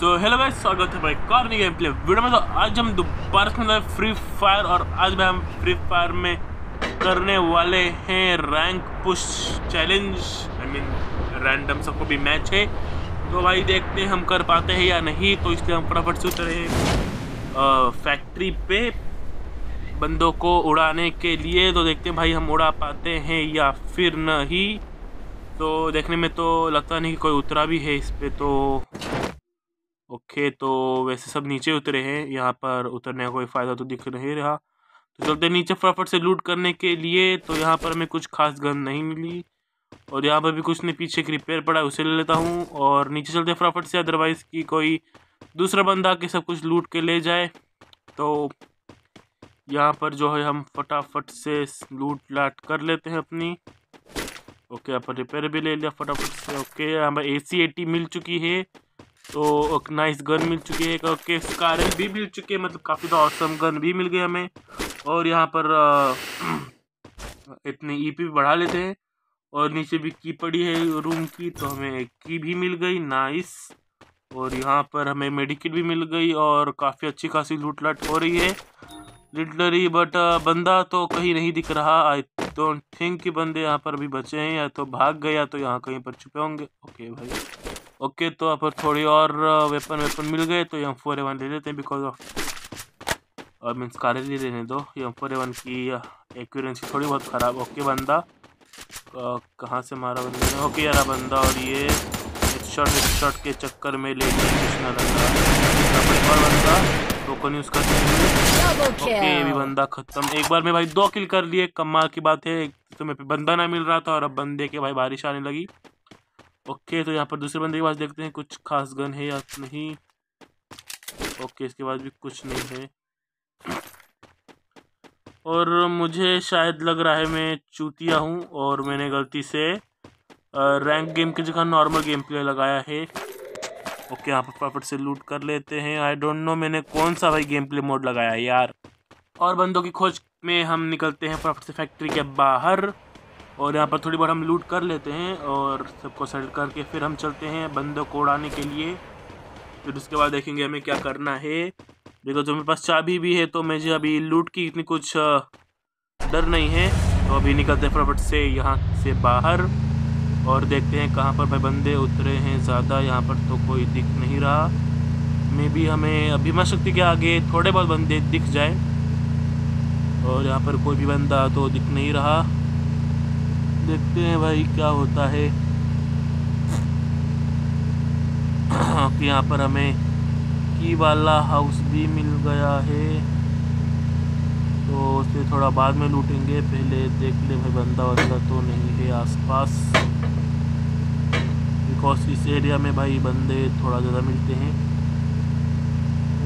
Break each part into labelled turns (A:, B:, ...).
A: तो hello guys स्वागत है हमारे कार्नी गेम प्ले वीडियो में। तो आज हम दोबारा से फ्री फायर और आज भाई हम फ्री फायर में करने वाले हैं rank push challenge I mean random सबको भी मैच है। तो भाई देखते हैं हम कर पाते हैं या नहीं। तो इसलिए हम फटाफट से उतरे फैक्ट्री पे बंदों को उड़ाने के लिए। तो देखते हैं भाई हम उड़ा पाते हैं या फिर नहीं। तो देखने में तो लगता नहीं कि कोई उतरा भी है इस पर तो ओके तो वैसे सब नीचे उतरे हैं, यहाँ पर उतरने का कोई फ़ायदा तो दिख नहीं रहा। तो चलते नीचे फटाफट से लूट करने के लिए तो यहाँ पर हमें कुछ खास गन नहीं मिली। और यहाँ पर भी कुछ नहीं, पीछे एक रिपेयर पड़ा उसे ले लेता हूँ। और नीचे चलते फटाफट से अदरवाइज़ की कोई दूसरा बंदा के सब कुछ लूट के ले जाए। तो यहाँ पर जो है, हम फटाफट से लूट लाट कर लेते हैं अपनी। ओके, यहाँ पर रिपेयर भी ले लिया फटाफट से, ओके। यहाँ पर ए सी मिल चुकी है। तो एक नाइस गन मिल चुकी है ओके स्कारल भी मिल चुकी है मतलब काफ़ी औसम गन भी मिल गई हमें। और यहाँ पर इतने ई पी बढ़ा लेते हैं। और नीचे भी की पड़ी है रूम की तो हमें की भी मिल गई नाइस और यहाँ पर हमें मेडिकेट भी मिल गई और काफ़ी अच्छी खासी लूट लाट हो रही है। लिटलरी बट बंदा तो कहीं नहीं दिख रहा। आई डोंट थिंक कि बंदे यहाँ पर भी बचे हैं, या तो भाग गए, या तो यहाँ कहीं पर छुपे होंगे। ओके भाई। ओके तो यहाँ पर थोड़ी और वेपन वेपन मिल गए तो एम फोर एवन ले लेते हैं बिकॉज़ ऑफ़ और मीन्स कार ले लेने दो। एम फोर एवन की एक्यूरेंसी थोड़ी बहुत ख़राब। ओके बंदा। कहाँ से मारा बंदे ने? ओके यार बंदा और ये शॉट शॉट के चक्कर में ले लिया कुछ ना लग और बंदा टोकन यूज़ कर ओके भी बंदा ख़त्म। एक बार में भाई दो किल कर लिए कमाल की बात है। तो पे बंदा ना मिल रहा था और अब बंदे के भाई बारिश आने लगी। ओके तो यहाँ पर दूसरे बंदे के पास देखते हैं, कुछ खास गन है या नहीं? ओके, इसके बाद भी कुछ नहीं है। और मुझे शायद लग रहा है मैं चूतिया हूँ और मैंने गलती से रैंक गेम की जगह नॉर्मल गेम प्ले लगाया है। ओके, यहाँ पर फटाफट से लूट कर लेते हैं। आई डोंट नो मैंने कौन सा भाई गेम प्ले मोड लगाया है यार। और बंदों की खोज में हम निकलते हैं फटाफट से फैक्ट्री के बाहर। और यहाँ पर थोड़ी बहुत हम लूट कर लेते हैं और सबको सेटल करके फिर हम चलते हैं बंदों को उड़ाने के लिए। फिर उसके बाद देखेंगे हमें क्या करना है। देखो, जो मेरे पास चाबी भी है तो मुझे अभी लूट की इतनी कुछ डर नहीं है। तो अभी निकलते हैं फटाफट से यहाँ से बाहर और देखते हैं कहाँ पर भाई बंदे उतरे हैं ज़्यादा। यहाँ पर तो कोई दिख नहीं रहा। मे भी हमें अभिमा शक्ति के आगे थोड़े बहुत बंदे दिख जाए। और यहाँ पर कोई भी बंदा तो दिख नहीं रहा। देखते हैं भाई क्या होता है। कि यहाँ पर हमें की वाला हाउस भी मिल गया है। तो उसे थोड़ा बाद में लूटेंगे, पहले देख ले भाई, बंदा वंदा तो नहीं है आसपास। बिकॉज़ इस एरिया में भाई बंदे थोड़ा ज़्यादा मिलते हैं।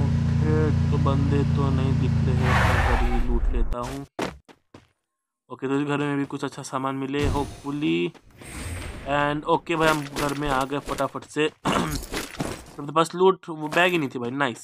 A: ओके तो बंदे तो नहीं दिख रहे हैं ही लूट लेता हूँ। ओके तो इस घर में भी कुछ अच्छा सामान मिले होपफुली एंड ओके भाई, हम घर में आ गए फटाफट से। तो बस लूट वो बैग ही नहीं थी भाई नाइस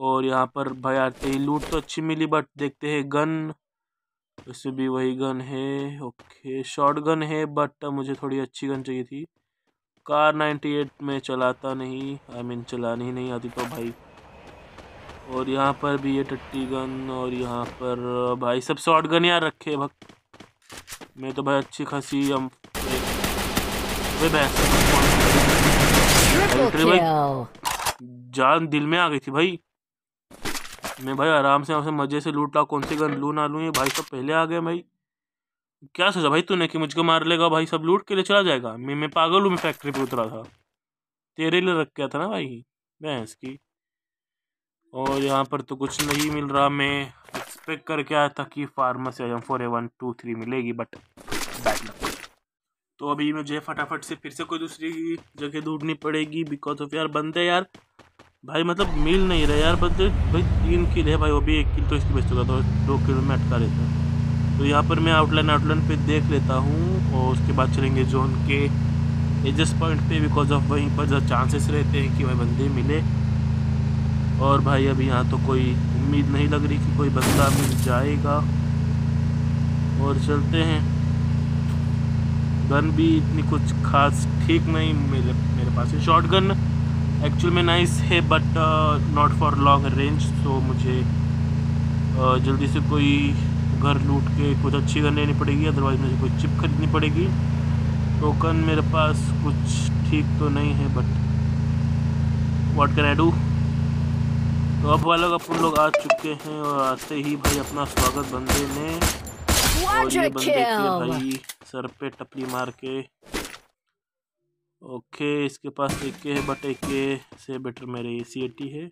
A: और यहाँ पर भाई आते ही लूट तो अच्छी मिली बट देखते हैं गन इसमें भी वही गन है ओके शॉर्ट गन है बट मुझे थोड़ी अच्छी गन चाहिए थी। कार 98 में चलाता नहीं आई मीन चलानी ही नहीं आती तो भाई। और यहाँ पर भी ये टट्टी गन और यहाँ पर भाई सब शॉर्ट गन यार रखे भक्त। मैं तो भाई अच्छी खासी हम भाई जान दिल में आ गई थी भाई। मैं भाई आराम से हमसे मज़े से लूट ला कौन सी गन लू ना लूँ ये भाई सब पहले आ गए भाई। क्या सोचा भाई तूने कि मुझको मार लेगा भाई सब लूट के लिए चला जाएगा? मैं मैं पागल हूँ मैं फैक्ट्री पे उतरा था। तेरे लिए रख गया था ना भाई भैंस की। और यहाँ पर तो कुछ नहीं मिल रहा। मैं एक्सपेक्ट करके आया था कि pharmacy M four A one two three मिलेगी बट बैड लक तो अभी मुझे फटाफट से फिर से कोई दूसरी जगह ढूंढनी पड़ेगी। बिकॉज़ ऑफ़ यार बंदे यार। भाई मतलब मिल नहीं रहे यार बंदे। भाई तीन किल है भाई, वो भी एक किल तो इसकी बच चुका था दो किलो में अटका रहता तो यहाँ पर मैं आउटलाइन आउटलाइन पे देख लेता हूँ और उसके बाद चलेंगे जोन के एजस पॉइंट पे। बिकॉज़ ऑफ़ वहीं पर ज़्यादा चांसेस रहते हैं कि भाई बंदे मिले। और भाई अभी यहाँ तो कोई उम्मीद नहीं लग रही कि कोई बंदा मिल जाएगा। और चलते हैं। गन भी इतनी कुछ खास ठीक नहीं मेरे मेरे पास है। शॉर्ट गन एक्चुअल में नाइस है but not for long range तो मुझे uh, जल्दी से कोई घर लूट के कुछ अच्छी गन लेनी पड़ेगी अदरवाइज़ मुझे कोई चिप खरीदनी पड़ेगी। टोकन मेरे पास कुछ ठीक तो नहीं है but what can I do तो अब वालों अपन लोग आ चुके हैं और आते ही भाई अपना स्वागत बंदे ने। और ये बंदे के भाई सर पे टपली मार के। ओके इसके पास एक के है बट एक के से बेटर मेरे सी है।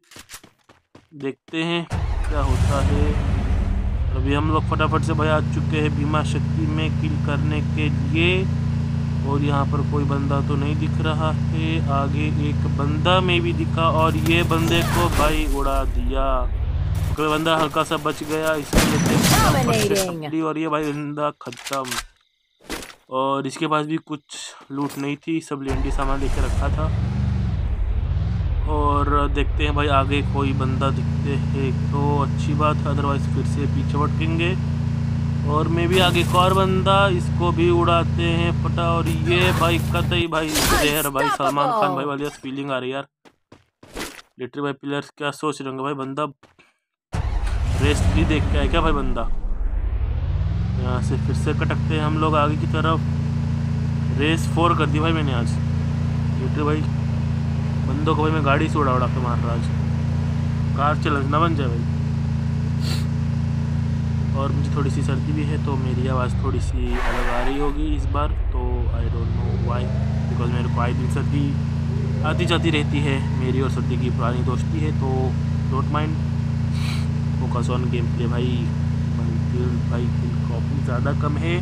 A: देखते हैं क्या होता है। अभी हम लोग फटाफट से भाई आ चुके हैं बीमा शक्ति में किल करने के लिए। और यहाँ पर कोई बंदा तो नहीं दिख रहा है। आगे एक बंदा में भी दिखा और ये बंदे को भाई उड़ा दिया। कोई बंदा हल्का सा बच गया इसलिए और ये भाई बंदा खत्म। और इसके पास भी कुछ लूट नहीं थी सब लेंडी सामान लेके रखा था। और देखते हैं भाई आगे कोई बंदा दिखते हैं तो अच्छी बात है अदरवाइज़ फिर से पीछे भटकेंगे। और मैं भी आगे एक और बंदा, इसको भी उड़ाते हैं फटा। और ये भाई कतई भाई, जहर भाई, सलमान खान भाई, वाली फीलिंग आ रही यार। लिटरी भाई प्लेयर्स क्या सोच रहे होंगे भाई बंदा? रेस भी देख के आए क्या भाई बंदा? यहाँ से फिर से कटकते हैं हम लोग आगे की तरफ़। रेस फोर कर दी भाई मैंने आज। लिटरी भाई, बंदों को भाई मैं गाड़ी से उड़ा उड़ा के मार रहा आज। कार चैलेंज ना बन जाए भाई। और मुझे थोड़ी सी सर्दी भी है तो मेरी आवाज़ थोड़ी सी अलग आ रही होगी इस बार तो I don't know why because मेरे को आई दिन सर्दी आती जाती रहती है, मेरी और सर्दी की पुरानी दोस्ती है तो don't mind focus on game play भाई किल भाई किल काफ़ी ज़्यादा कम है,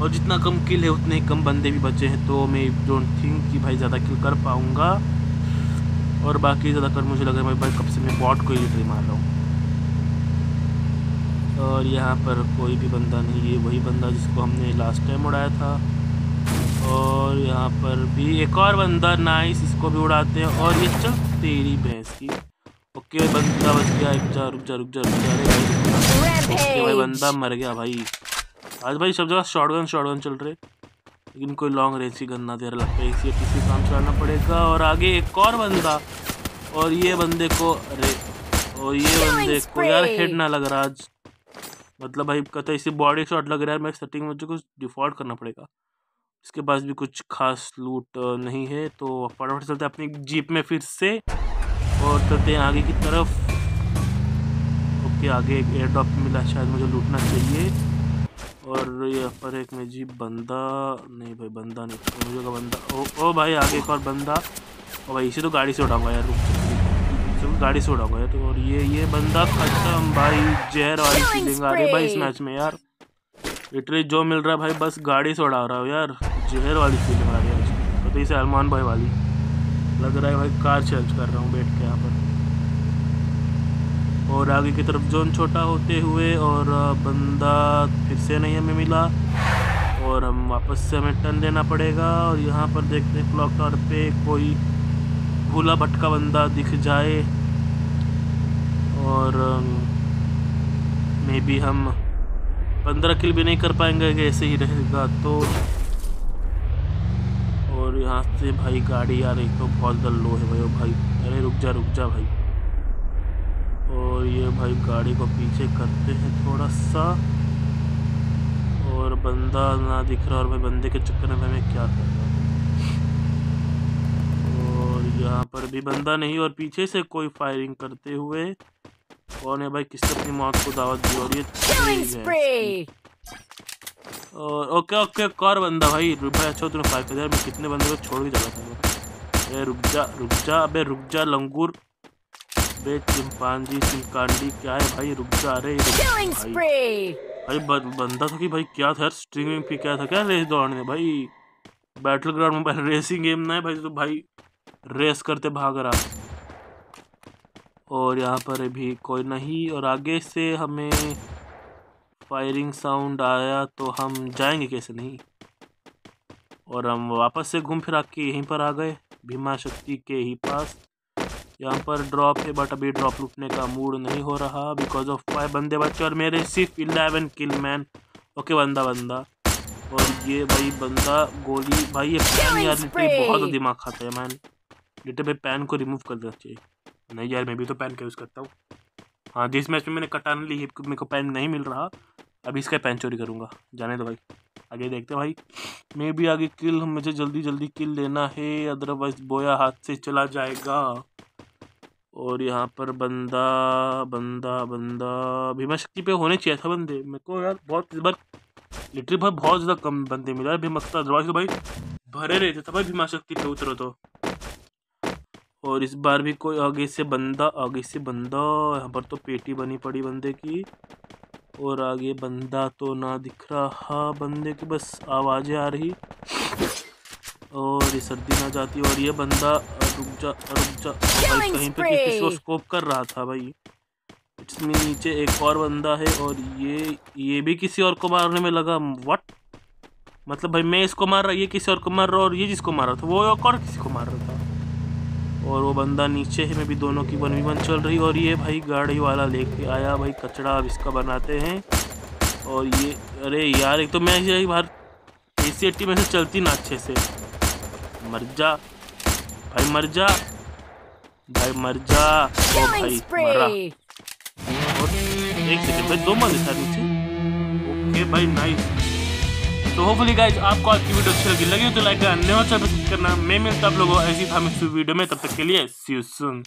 A: और जितना कम किल है, उतने कम बंदे भी बचे हैं तो मैं डोंट थिंक कि भाई ज़्यादा किल कर पाऊँगा, और बाकी ज़्यादातर मुझे लग रहा है भाई, कब से मैं बॉट को ही मार रहा हूँ। और यहाँ पर कोई भी बंदा नहीं है, वही बंदा जिसको हमने लास्ट टाइम उड़ाया था। और यहाँ पर भी एक और बंदा नाइस इसको भी उड़ाते हैं। और ये चल तेरी भैंस की। ओके बंदा बच गया। रुक जा रुक जा रुक जा रुक जा ओके भाई, बंदा मर गया भाई। आज भाई सब जगह शॉर्ट गन शॉर्ट गन चल रहे। लेकिन कोई लॉन्ग रेंज की गन ना दे रहा लगता है इसी किसी काम चलाना पड़ेगा। और आगे एक और बंदा। और ये बंदे को, अरे, और ये बंदे को यार हेड ना लग रहा आज। मतलब भाई, कहते इसी बॉडी शॉट लग रहा है, मैं सेटिंग में मुझे कुछ डिफ़ॉल्ट करना पड़ेगा। इसके पास भी कुछ खास लूट नहीं है तो फटाफट चलते हैं अपनी जीप में फिर से। और चलते हैं आगे की तरफ़। ओके, आगे एक एयर ड्रॉप मिला, शायद मुझे लूटना चाहिए। और यहाँ पर एक मैं जीप बंदा, नहीं भाई, बंदा नहीं, मुझे का बंदा, ओ ओ भाई, आगे एक और बंदा। और भाई, इसी तो गाड़ी से उठाऊँगा यार, रुक तो गाड़ी से उड़ा गया तो और ये ये बंदा खत्म भाई जहर वाली फीलिंग आ रही है भाई इस मैच में यार। लिटरली जो मिल रहा है भाई बस गाड़ी से उड़ा रहा हूँ यार। जहर वाली फीलिंग आ रही है तो इसे सलमान भाई वाली। लग रहा है भाई कार चेंज कर रहा हूँ बैठ के यहाँ पर। और आगे की तरफ़ जोन छोटा होते हुए और बंदा फिर से नहीं हमें मिला। और हम वापस से हमें टर्न देना पड़ेगा। और यहाँ पर देखते हैं क्लॉक टावर पे कोई भूला भटका बंदा दिख जाए और मे बी हम पंद्रह किल भी नहीं कर पाएँगे ऐसे ही रहेगा तो। और यहाँ से भाई गाड़ी आ रही तो बहुत दल लो है भाई भाई, अरे रुक जा रुक जा भाई। और ये भाई गाड़ी को पीछे करते हैं थोड़ा सा। और बंदा ना दिख रहा और भाई बंदे के चक्कर में मैं क्या कर रहा यहाँ पर भी बंदा नहीं और पीछे से कोई फायरिंग करते हुए। कौन है भाई? किसने अपनी मौत को दावत दी? और ये और ओके ओके एक और बंदा भाई। भाई अच्छा तूने फाइव हज़ार में कितने बंदे को छोड़ के चला था? अरे रुक जा रुक जा अबे रुक जा लंगूर। बे चिंपांजी चिंकांडी क्या है भाई? रुक जा अरे भाई। भाई बंदा था कि भाई क्या था स्ट्रीमिंग पे क्या था? क्या रेस दौड़ने? भाई बैटल ग्राउंड में रेसिंग गेम ना है भाई तो भाई। रेस करते भाग रहा। है और यहाँ पर भी कोई नहीं। और आगे से हमें फायरिंग साउंड आया तो हम जाएँगे कैसे नहीं? और हम वापस से घूम फिरा के यहीं पर आ गए भीमा शक्ति के ही पास। यहाँ पर ड्रॉप है बट अभी ड्रॉप लूटने का मूड नहीं हो रहा। बिकॉज़ ऑफ़ फाइव बंदे बच्चे और मेरे सिर्फ़ इलेवन किल मैन ओके बंदा बंदा। और ये भाई बंदा गोली। भाई ये यार बहुत दिमाग खाता है मैन लिटिल भाई पैन को रिमूव कर देना चाहिए। नहीं यार, मैं भी तो पैन का यूज़ करता हूँ। हाँ जिस मैच में मैंने कटान ली है मेरे को पैन नहीं मिल रहा, अभी इसका पैन चोरी करूँगा। जाने दो भाई। आगे देखते भाई। मैं भी आगे किल मुझे जल्दी जल्दी किल लेना है। अदरवाइज़ बोया हाथ से चला जाएगा। और यहाँ पर बंदा बंदा बंदा भीमा शक्ति पे होने चाहिए था बंदे। मेरे को यार बहुत इस बार लिटरी भाई बहुत ज़्यादा कम बंदे मिला। भीमा शक्ति अदरवाइज़ तो भाई भरे रहते थे भाई भीमा शक्ति पे उतरो तो। और इस बार भी कोई आगे से बंदा आगे से बंदा यहाँ पर तो पेटी बनी पड़ी बंदे की। और आगे बंदा तो ना दिख रहा बंदे की बस आवाज़ें आ रही। और ये सर्दी ना जाती और ये बंदा रुक जा रुक जा। भाई कहीं पे किसी को स्कोप कर रहा था भाई। इसमें नीचे एक और बंदा है और ये ये भी किसी और को मारने में लगा। व्हाट मतलब भाई मैं इसको मार रहा ये किसी और को मार रहा और ये जिसको मार रहा था वो और किसी को मार रहा था। और वो बंदा नीचे है में भी दोनों की वन वी वन चल रही और ये भाई गाड़ी वाला लेके आया भाई कचड़ा अब इसका बनाते हैं। और ये अरे यार एक तो मैं यही बाहर। ए सी एट्टी में से चलती ना अच्छे से। मर जा। भाई मर जा। भाई मर जा। ओ भाई मरा। और एक सेकंड भाई दो मर था नीचे। ओके भाई नाइस तो होपफुली गाइज़ आपको आज की वीडियो अच्छी लगी लगी तो लाइक करना, नहीं हो चैनल करना। मैं मिलता आप लोगों ऐसी था वीडियो में, तब तक के लिए सी यू सून